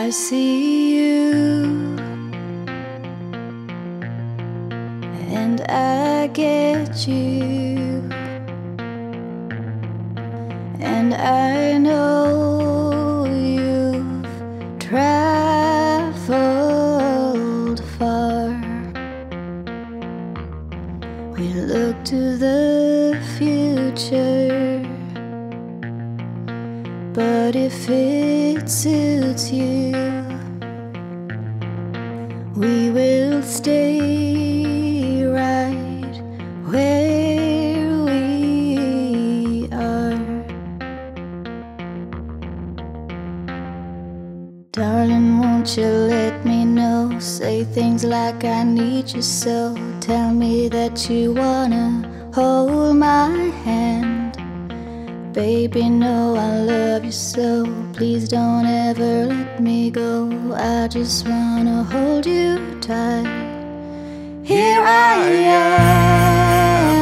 I see you, and I get you, and I know you've traveled far. We look to the future. But if it suits you, we will stay right where we are. Darling, won't you let me know? Say things like I need you so. Tell me that you wanna hold my hand. Baby, know I love you so. Please don't ever let me go. I just wanna hold you tight. Here I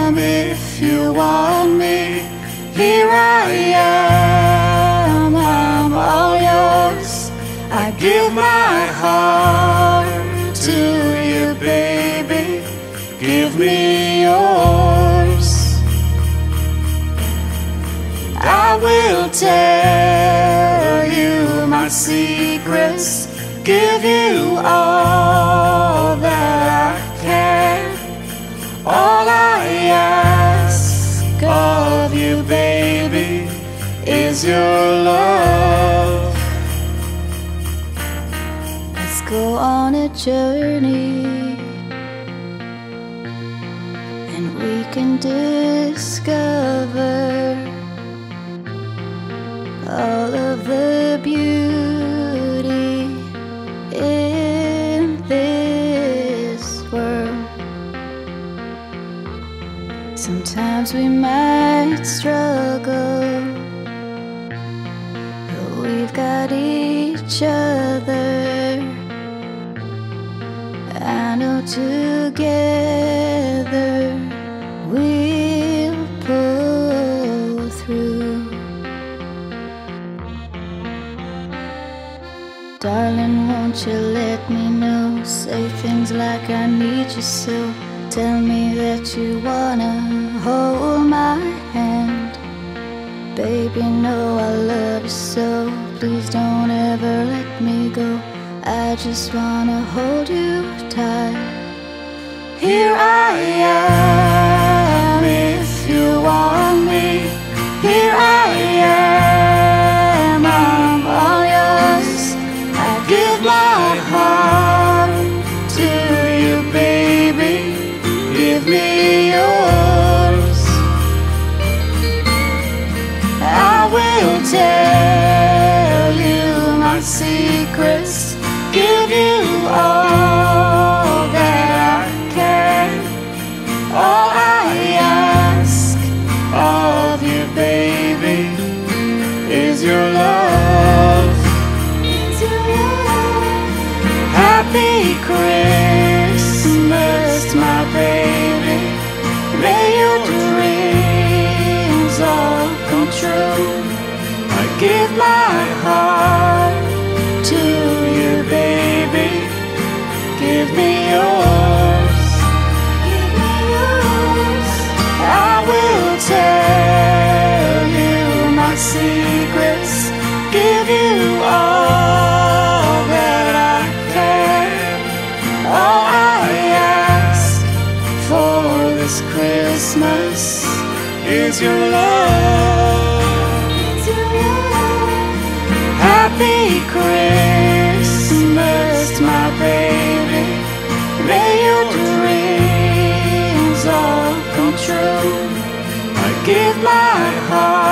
am if you want me. Here I am, I'm all yours. I give my heart to you, baby. Give me yours. I will tell you my secrets, give you all that I can. All I ask of you, baby, is your love. Let's go on a journey, and we can discover all of the beauty in this world. Sometimes we might struggle, but we've got each other. I know together Darling, won't you let me know? Say things like I need you so. Tell me that you wanna hold my hand. Baby, know I love you so. Please don't ever let me go. I just wanna hold you your love. Happy Christmas, my baby. May your dreams all come true. I give my heart Give you all that I can. All I ask for this Christmas is your love. Happy Christmas, my baby. May your dreams all come true. I give my heart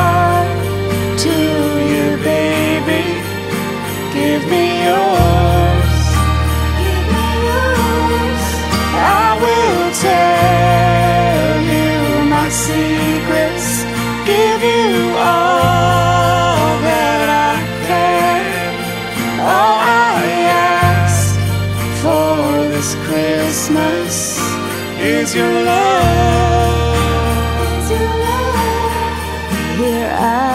Christmas is your love. Here I